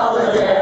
holiday.